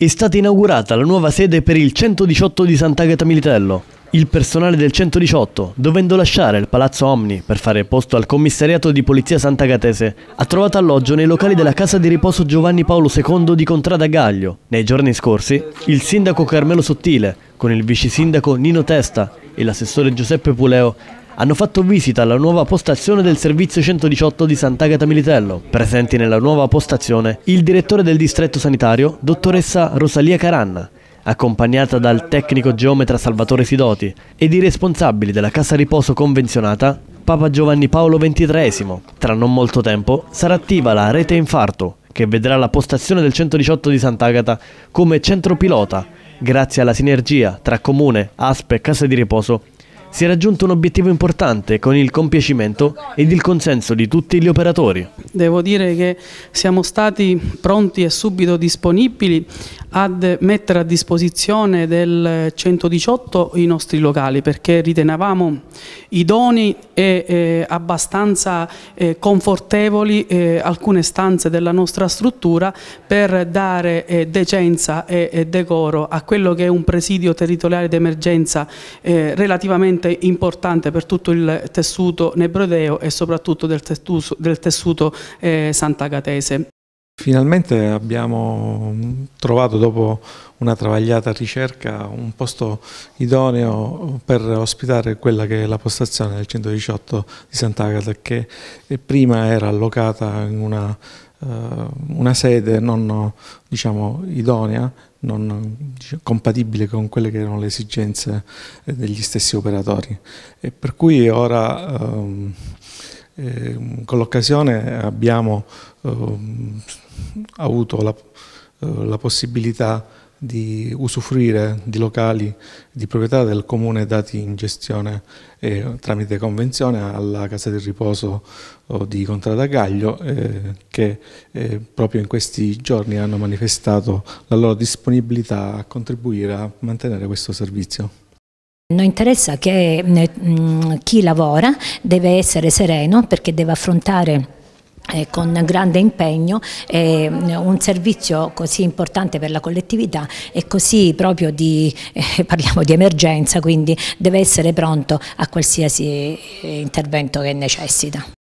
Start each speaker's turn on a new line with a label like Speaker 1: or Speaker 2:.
Speaker 1: È stata inaugurata la nuova sede per il 118 di Sant'Agata Militello. Il personale del 118, dovendo lasciare il Palazzo Omni per fare posto al commissariato di polizia Sant'Agatese, ha trovato alloggio nei locali della casa di riposo Giovanni Paolo II di Contrada Gaglio. Nei giorni scorsi, il sindaco Carmelo Sottile, con il vice sindaco Nino Testa e l'assessore Giuseppe Puleo, hanno fatto visita alla nuova postazione del servizio 118 di Sant'Agata Militello. Presenti nella nuova postazione il direttore del distretto sanitario, dottoressa Rosalia Caranna, accompagnata dal tecnico geometra Salvatore Sidoti ed i responsabili della casa riposo convenzionata, Papa Giovanni Paolo XXIII. Tra non molto tempo sarà attiva la rete infarto, che vedrà la postazione del 118 di Sant'Agata come centro pilota, grazie alla sinergia tra comune, ASP e casa di riposo si è raggiunto un obiettivo importante con il compiacimento ed il consenso di tutti gli operatori.
Speaker 2: Devo dire che siamo stati pronti e subito disponibili ad mettere a disposizione del 118 i nostri locali perché ritenevamo idonei e eh, abbastanza eh, confortevoli eh, alcune stanze della nostra struttura per dare eh, decenza e, e, decoro a quello che è un presidio territoriale d'emergenza eh, relativamente importante per tutto il tessuto nebrodeo e soprattutto del tessuto, del tessuto eh, sant'agatese.
Speaker 3: Finalmente abbiamo trovato dopo una travagliata ricerca un posto idoneo per ospitare quella che è la postazione del 118 di Sant'Agata che prima era allocata in una, uh, una sede non diciamo, idonea, non diciamo, compatibile con quelle che erano le esigenze degli stessi operatori. E per cui ora um, eh, con l'occasione abbiamo um, avuto la, uh, la possibilità di usufruire di locali di proprietà del comune dati in gestione eh, tramite convenzione alla casa di riposo di Contradagaglio eh, che eh, proprio in questi giorni hanno manifestato la loro disponibilità a contribuire a mantenere questo servizio.
Speaker 4: Non interessa che mh, mm, chi lavora deve essere sereno perché deve affrontare eh, con grande impegno eh, un servizio così importante per la collettività e così proprio di, eh, parliamo di emergenza, quindi deve essere pronto a qualsiasi eh, intervento che necessita.